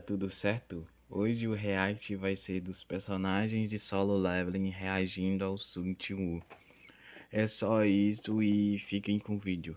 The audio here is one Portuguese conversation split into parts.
tudo certo? Hoje o react vai ser dos personagens de solo leveling reagindo ao Sun Wu. É só isso e fiquem com o vídeo.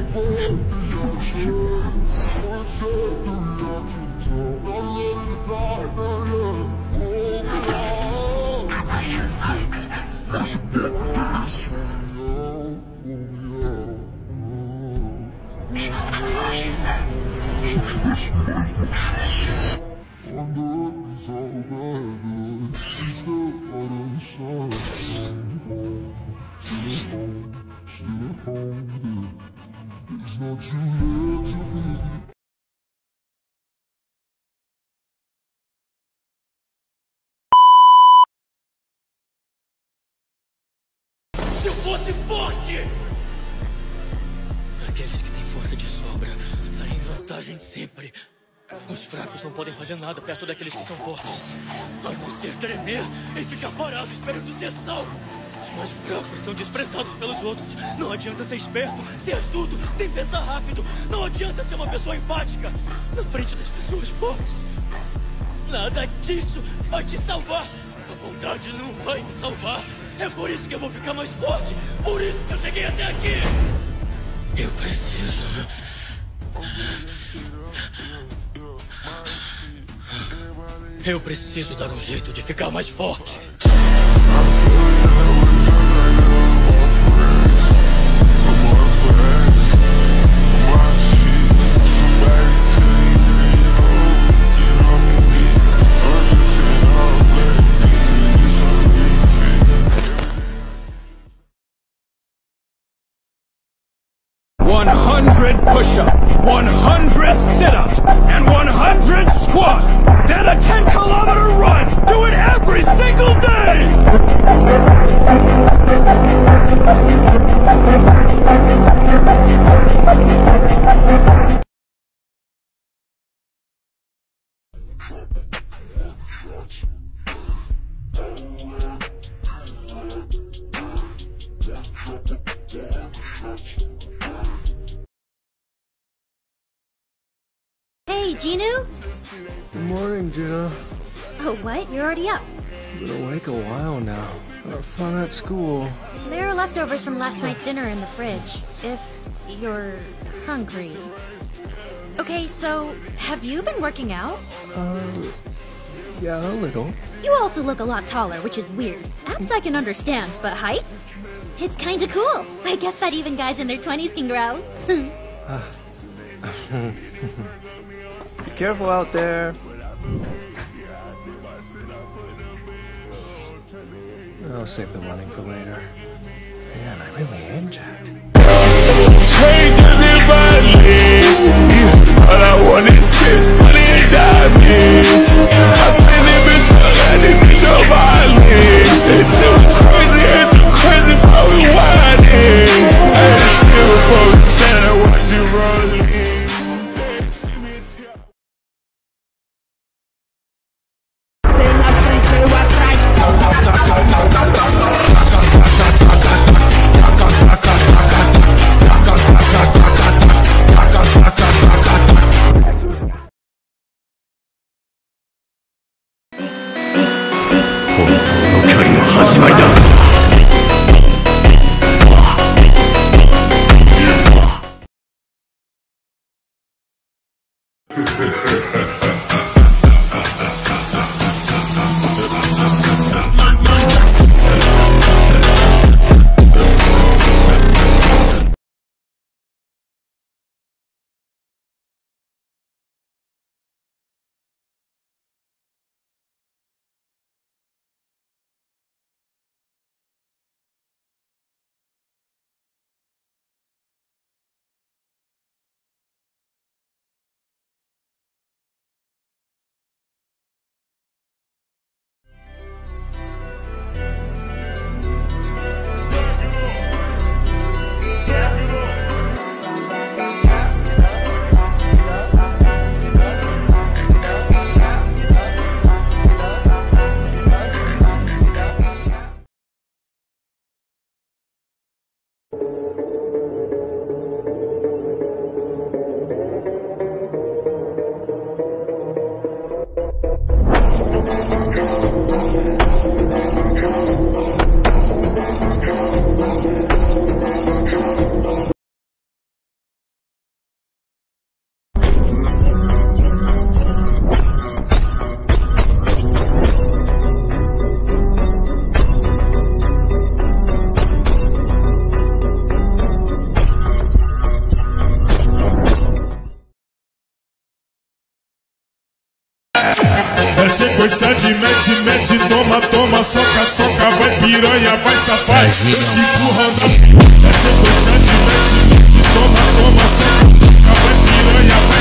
Home, home, home, home, home, home, home, Se eu fosse forte! Aqueles que têm força de sobra saem em vantagem sempre. Os fracos não podem fazer nada perto daqueles que são fortes. A não ser tremer e ficar parado esperando ser salvo. Os mais fracos são desprezados pelos outros. Não adianta ser esperto, ser astuto, nem pensar rápido. Não adianta ser uma pessoa empática na frente das pessoas fortes. Nada disso vai te salvar. A bondade não vai me salvar. É por isso que eu vou ficar mais forte. Por isso que eu cheguei até aqui. Eu preciso. Eu preciso dar um jeito de ficar mais forte. Push-up, 100 sit-ups, and 100 squats. Then a 10-kilometer run. Do it every single day. Ginu? Good morning, Gina. Oh, what? You're already up. Been awake a while now. Had fun at school. There are leftovers from last night's dinner in the fridge, if you're hungry. Okay, so have you been working out? Uh, yeah, a little. You also look a lot taller, which is weird. Abs I can understand, but height? It's kinda cool. I guess that even guys in their 20s can grow. Be careful out there. I'll save the running for later. Man, I really am jacked. 本当の狩りの始まりだ。Mete, mete, mete, toma, toma, soca, soca Vai piranha, vai safar. Eu te empurro na É sequência, mete, mete, toma, toma, soca, soca Vai piranha, vai